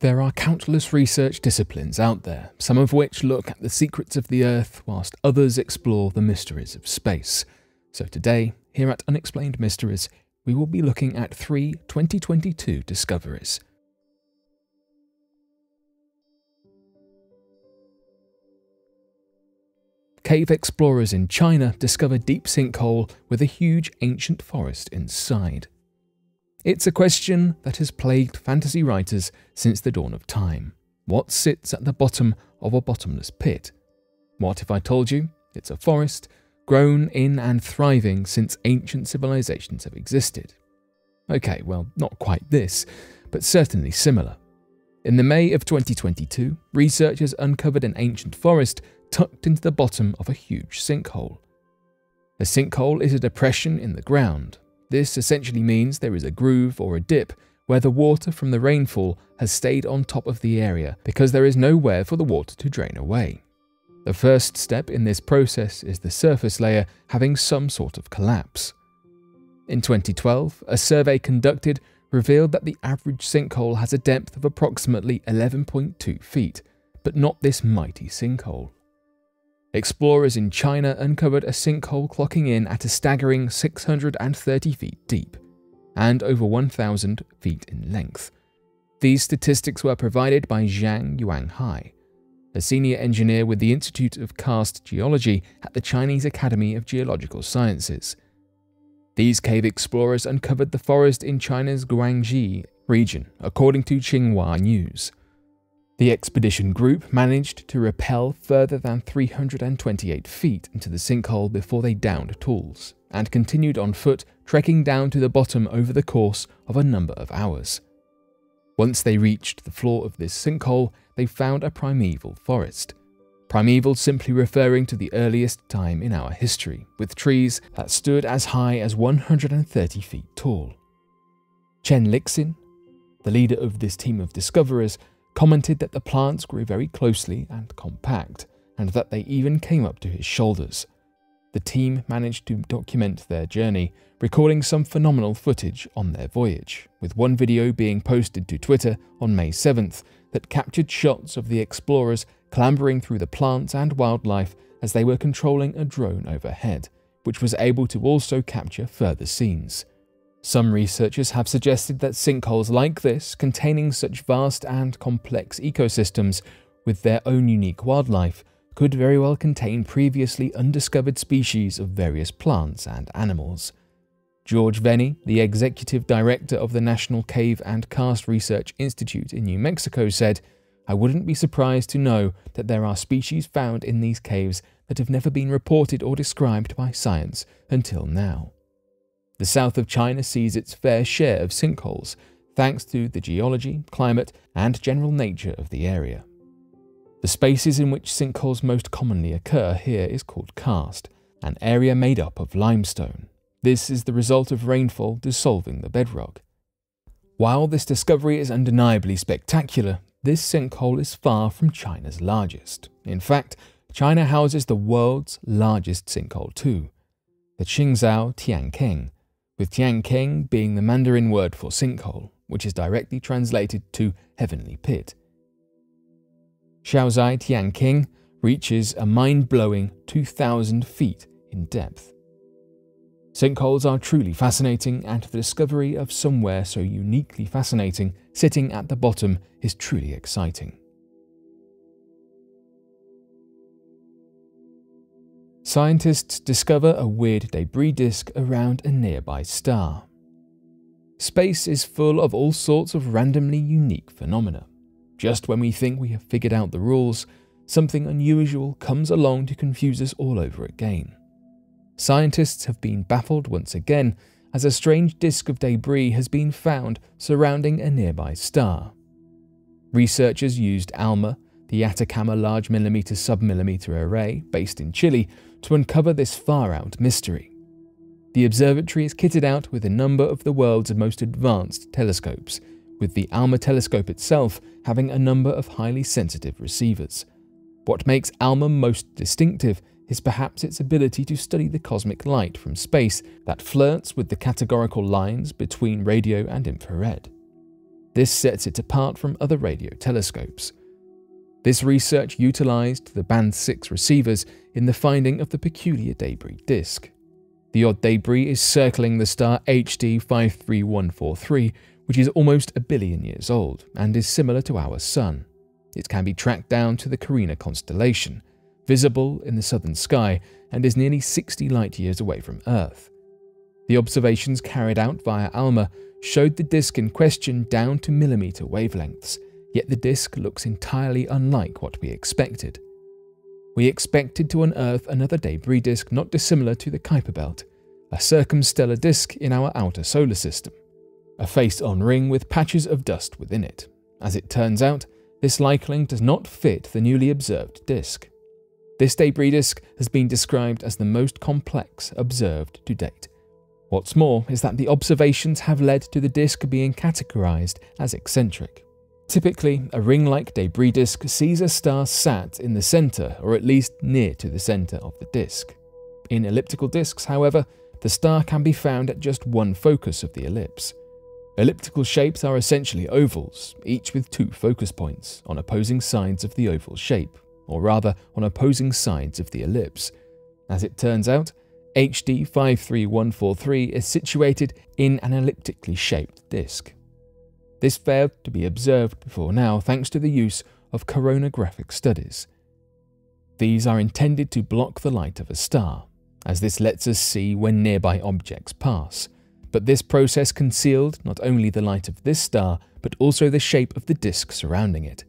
There are countless research disciplines out there, some of which look at the secrets of the Earth, whilst others explore the mysteries of space. So today, here at Unexplained Mysteries, we will be looking at three 2022 discoveries. Cave explorers in China discover deep sinkhole with a huge ancient forest inside. It's a question that has plagued fantasy writers since the dawn of time. What sits at the bottom of a bottomless pit? What if I told you it's a forest grown in and thriving since ancient civilizations have existed? Okay, well, not quite this, but certainly similar. In the May of 2022, researchers uncovered an ancient forest tucked into the bottom of a huge sinkhole. A sinkhole is a depression in the ground, this essentially means there is a groove or a dip where the water from the rainfall has stayed on top of the area because there is nowhere for the water to drain away. The first step in this process is the surface layer having some sort of collapse. In 2012, a survey conducted revealed that the average sinkhole has a depth of approximately 11.2 feet, but not this mighty sinkhole. Explorers in China uncovered a sinkhole clocking in at a staggering 630 feet deep and over 1,000 feet in length. These statistics were provided by Zhang Yuanhai, a senior engineer with the Institute of Karst Geology at the Chinese Academy of Geological Sciences. These cave explorers uncovered the forest in China's Guangxi region, according to Xinhua News. The expedition group managed to rappel further than 328 feet into the sinkhole before they downed tools, and continued on foot, trekking down to the bottom over the course of a number of hours. Once they reached the floor of this sinkhole, they found a primeval forest. Primeval simply referring to the earliest time in our history, with trees that stood as high as 130 feet tall. Chen Lixin, the leader of this team of discoverers, commented that the plants grew very closely and compact, and that they even came up to his shoulders. The team managed to document their journey, recording some phenomenal footage on their voyage, with one video being posted to Twitter on May 7th that captured shots of the explorers clambering through the plants and wildlife as they were controlling a drone overhead, which was able to also capture further scenes. Some researchers have suggested that sinkholes like this, containing such vast and complex ecosystems with their own unique wildlife, could very well contain previously undiscovered species of various plants and animals. George Veni, the executive director of the National Cave and Karst Research Institute in New Mexico, said, I wouldn't be surprised to know that there are species found in these caves that have never been reported or described by science until now. The south of China sees its fair share of sinkholes, thanks to the geology, climate, and general nature of the area. The spaces in which sinkholes most commonly occur here is called karst, an area made up of limestone. This is the result of rainfall dissolving the bedrock. While this discovery is undeniably spectacular, this sinkhole is far from China's largest. In fact, China houses the world's largest sinkhole too, the Qingzhou Tiankeng, with Tiankeng being the Mandarin word for sinkhole, which is directly translated to heavenly pit. Xiaozhai Tiankeng reaches a mind-blowing 2,000 feet in depth. Sinkholes are truly fascinating, and the discovery of somewhere so uniquely fascinating sitting at the bottom is truly exciting. Scientists discover a weird debris disk around a nearby star. Space is full of all sorts of randomly unique phenomena. Just when we think we have figured out the rules, something unusual comes along to confuse us all over again. Scientists have been baffled once again as a strange disk of debris has been found surrounding a nearby star. Researchers used ALMA, the Atacama Large Millimeter Submillimeter Array, based in Chile, to uncover this far out mystery. The observatory is kitted out with a number of the world's most advanced telescopes, with the ALMA telescope itself having a number of highly sensitive receivers. What makes ALMA most distinctive is perhaps its ability to study the cosmic light from space that flirts with the categorical lines between radio and infrared. This sets it apart from other radio telescopes. This research utilized the Band 6 receivers in the finding of the peculiar debris disk. The odd debris is circling the star HD 53143, which is almost a billion years old and is similar to our Sun. It can be tracked down to the Carina constellation, visible in the southern sky, and is nearly 60 light years away from Earth. The observations carried out via ALMA showed the disk in question down to millimeter wavelengths, yet the disk looks entirely unlike what we expected. We expected to unearth another debris disk not dissimilar to the Kuiper Belt, a circumstellar disk in our outer solar system, a face on ring with patches of dust within it. As it turns out, this likening does not fit the newly observed disk. This debris disk has been described as the most complex observed to date. What's more is that the observations have led to the disk being categorized as eccentric. Typically, a ring-like debris disk sees a star sat in the center or at least near to the center of the disk. In elliptical disks, however, the star can be found at just one focus of the ellipse. Elliptical shapes are essentially ovals, each with two focus points on opposing sides of the oval shape, or rather on opposing sides of the ellipse. As it turns out, HD 53143 is situated in an elliptically shaped disk. This failed to be observed before now thanks to the use of coronagraphic studies. These are intended to block the light of a star, as this lets us see when nearby objects pass. But this process concealed not only the light of this star, but also the shape of the disk surrounding it.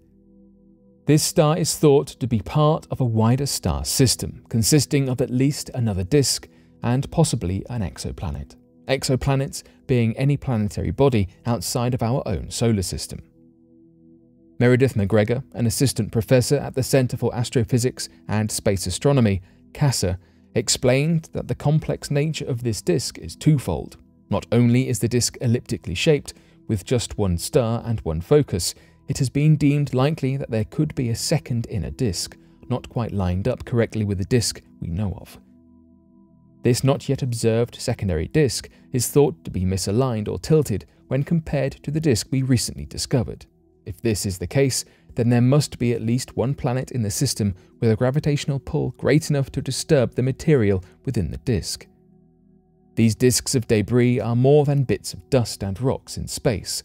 This star is thought to be part of a wider star system, consisting of at least another disk and possibly an exoplanet exoplanets being any planetary body outside of our own solar system. Meredith MacGregor, an assistant professor at the Centre for Astrophysics and Space Astronomy, CASA, explained that the complex nature of this disk is twofold. Not only is the disk elliptically shaped, with just one star and one focus, it has been deemed likely that there could be a second inner disk, not quite lined up correctly with the disk we know of. This not yet observed secondary disk is thought to be misaligned or tilted when compared to the disk we recently discovered. If this is the case, then there must be at least one planet in the system with a gravitational pull great enough to disturb the material within the disk. These disks of debris are more than bits of dust and rocks in space.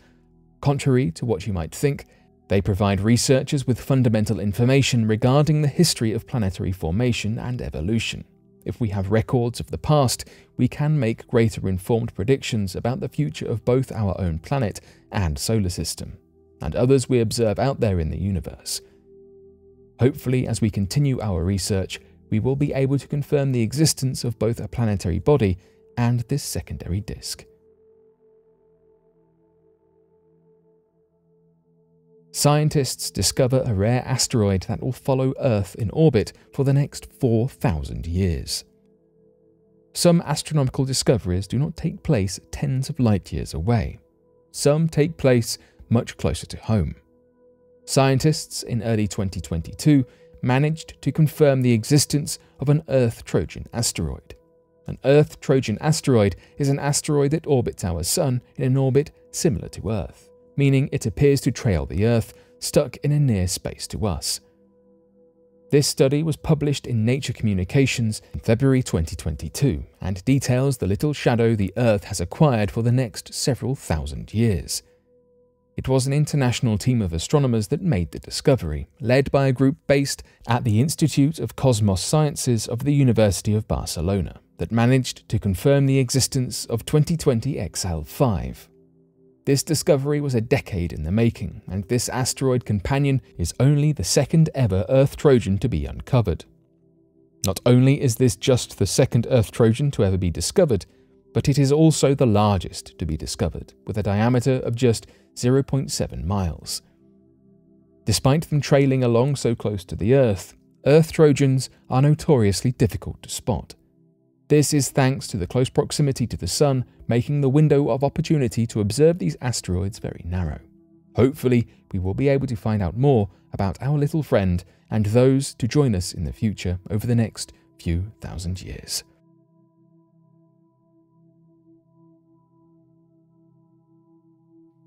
Contrary to what you might think, they provide researchers with fundamental information regarding the history of planetary formation and evolution. If we have records of the past, we can make greater informed predictions about the future of both our own planet and solar system, and others we observe out there in the universe. Hopefully, as we continue our research, we will be able to confirm the existence of both a planetary body and this secondary disk. Scientists discover a rare asteroid that will follow Earth in orbit for the next 4,000 years. Some astronomical discoveries do not take place tens of light years away. Some take place much closer to home. Scientists in early 2022 managed to confirm the existence of an Earth Trojan asteroid. An Earth Trojan asteroid is an asteroid that orbits our Sun in an orbit similar to Earth meaning it appears to trail the Earth, stuck in a near space to us. This study was published in Nature Communications in February 2022 and details the little shadow the Earth has acquired for the next several thousand years. It was an international team of astronomers that made the discovery, led by a group based at the Institute of Cosmos Sciences of the University of Barcelona, that managed to confirm the existence of 2020 XL5, this discovery was a decade in the making, and this asteroid companion is only the second ever Earth Trojan to be uncovered. Not only is this just the second Earth Trojan to ever be discovered, but it is also the largest to be discovered, with a diameter of just 0.7 miles. Despite them trailing along so close to the Earth, Earth Trojans are notoriously difficult to spot. This is thanks to the close proximity to the Sun, making the window of opportunity to observe these asteroids very narrow. Hopefully, we will be able to find out more about our little friend and those to join us in the future over the next few thousand years.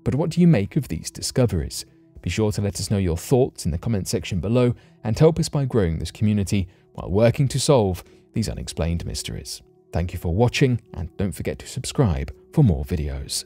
But what do you make of these discoveries? Be sure to let us know your thoughts in the comment section below and help us by growing this community while working to solve these unexplained mysteries. Thank you for watching and don't forget to subscribe for more videos.